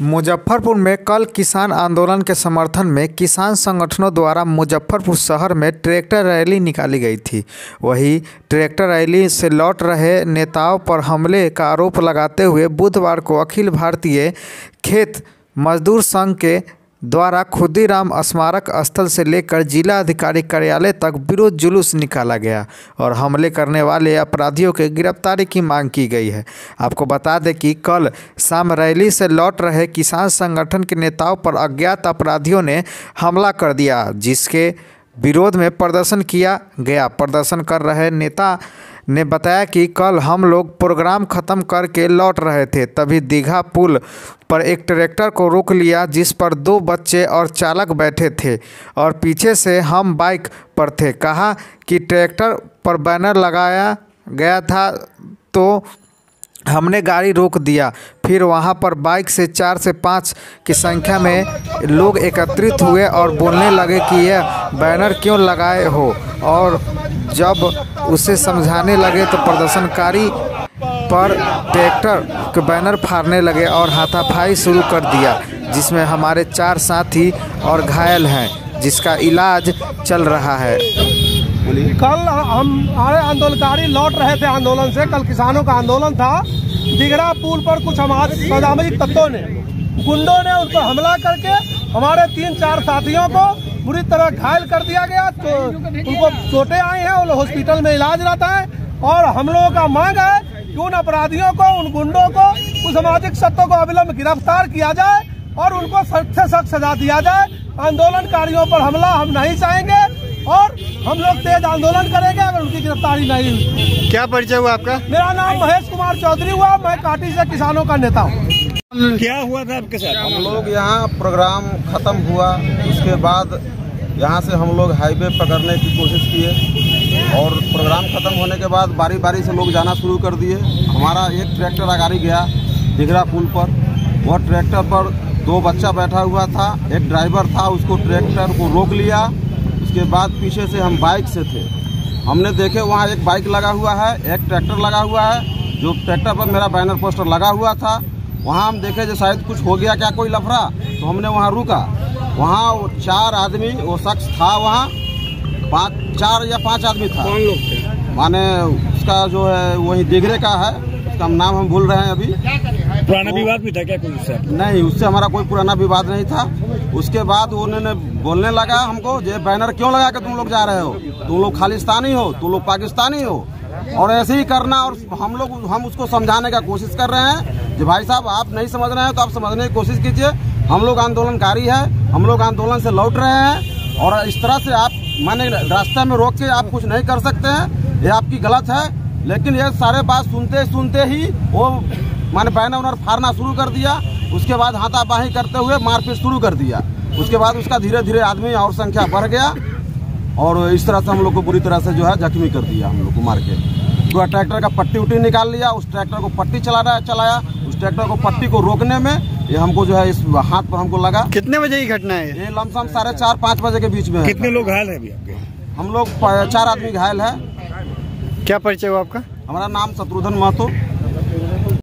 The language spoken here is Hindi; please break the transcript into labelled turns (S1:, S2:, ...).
S1: मुजफ्फरपुर में कल किसान आंदोलन के समर्थन में किसान संगठनों द्वारा मुजफ्फरपुर शहर में ट्रैक्टर रैली निकाली गई थी। वही ट्रैक्टर रैली से लौट रहे नेताओं पर हमले का आरोप लगाते हुए बुधवार को अखिल भारतीय खेत मजदूर संघ के द्वारा खुदीराम स्मारक स्थल से लेकर जिला अधिकारी कार्यालय तक विरोध जुलूस निकाला गया और हमले करने वाले अपराधियों के गिरफ्तारी की मांग की गई है। आपको बता दें कि कल शाम रैली से लौट रहे किसान संगठन के नेताओं पर अज्ञात अपराधियों ने हमला कर दिया, जिसके विरोध में प्रदर्शन किया गया। प्रदर्शन कर रहे नेता ने बताया कि कल हम लोग प्रोग्राम ख़त्म करके लौट रहे थे, तभी दीघा पुल पर एक ट्रैक्टर को रोक लिया, जिस पर दो बच्चे और चालक बैठे थे और पीछे से हम बाइक पर थे। कहा कि ट्रैक्टर पर बैनर लगाया गया था तो हमने गाड़ी रोक दिया। फिर वहाँ पर बाइक से चार से पाँच की संख्या में लोग एकत्रित हुए और बोलने लगे कि यह बैनर क्यों लगाए हो? और जब उसे समझाने लगे तो प्रदर्शनकारी पर ट्रैक्टर के बैनर फाड़ने लगे और हाथापाई शुरू कर दिया, जिसमें हमारे चार साथी और घायल हैं, जिसका इलाज चल रहा है।
S2: कल हम हमारे आंदोलनकारी लौट रहे थे आंदोलन से। कल किसानों का आंदोलन था। दिगड़ा पुल पर कुछ हमारे सामाजिक तत्वों ने गुंडों ने उन पर हमला करके हमारे तीन चार साथियों को बुरी तरह घायल कर दिया गया। तो उनको चोटें आई हैं उन हॉस्पिटल में इलाज रहता है और हम लोगों का मांग है कि उन अपराधियों को उन गुंडों को उन सामाजिक तत्वों को अविलंब गिरफ़्तार किया जाए और उनको सख्त से सख्त सजा दिया जाए। आंदोलनकारियों पर हमला हम नहीं चाहेंगे और हम लोग तेज आंदोलन करेंगे अगर उनकी गिरफ्तारी नहीं हुई।
S3: क्या परिचय हुआ आपका?
S2: मेरा नाम महेश कुमार चौधरी हुआ मैं काटी से किसानों का नेता हूँ।
S3: क्या हुआ था आपके साथ?
S4: हम लोग यहाँ प्रोग्राम खत्म हुआ, उसके बाद यहाँ से हम लोग हाईवे पकड़ने की कोशिश किए और प्रोग्राम खत्म होने के बाद बारी बारी से लोग जाना शुरू कर दिए। हमारा एक ट्रैक्टर आगाड़ी गया दिघरा पुल पर। वह ट्रैक्टर पर दो बच्चा बैठा हुआ था, एक ड्राइवर था, उसको ट्रैक्टर को रोक लिया। उसके बाद पीछे से हम बाइक से थे। हमने देखे वहाँ एक बाइक लगा हुआ है, एक ट्रैक्टर लगा हुआ है, जो ट्रैक्टर पर मेरा बैनर पोस्टर लगा हुआ था। वहाँ हम देखे जो शायद कुछ हो गया क्या कोई लफड़ा? तो हमने वहाँ रुका। वहाँ वो चार आदमी वो शख्स था वहाँ। पाँच चार या पाँच आदमी था।
S3: कौन लोग थे?
S4: माने उसका जो है वही दिगरे का है। उसका नाम हम भूल रहे हैं अभी।
S3: पुराना विवाद भी था क्या कोई उससे?
S4: नहीं उससे हमारा कोई पुराना विवाद नहीं था। उसके बाद उन्होंने बोलने लगा हमको ये बैनर क्यों लगा के तुम लोग जा रहे हो? तुम लोग खालिस्तानी हो तुम लोग पाकिस्तानी हो। और ऐसे ही करना और हम लोग हम उसको समझाने का कोशिश कर रहे हैं। कि भाई साहब, आप नहीं समझ रहे हैं तो आप समझने की कोशिश कीजिए। हम लोग आंदोलनकारी है, हम लोग आंदोलन से लौट रहे हैं और इस तरह से आप माने रास्ते में रोक के आप कुछ नहीं कर सकते हैं, ये आपकी गलत है। लेकिन ये सारे बात सुनते सुनते ही वो माने बैनर उनर फाड़ना शुरू कर दिया, उसके बाद हाथापाही करते हुए मारपीट शुरू कर दिया। उसके बाद उसका धीरे धीरे आदमी और संख्या बढ़ गया और इस तरह से हम लोग को बुरी तरह से जो है जख्मी कर दिया हम लोग को मार के। पूरा ट्रैक्टर का पट्टी उट्टी निकाल लिया, उस ट्रैक्टर को पट्टी चला चलाया। ट्रैक्टर को पट्टी को रोकने में ये हमको जो है इस हाथ पर हमको लगा।
S3: कितने बजे की घटना है?
S4: ये लमसम साढ़े चार पाँच बजे के बीच में
S3: कितने लोग घायल है अभी आपके?
S4: हम लोग चार आदमी घायल है।
S3: क्या परिचय हुआ आपका?
S4: हमारा नाम शत्रुधन महतो।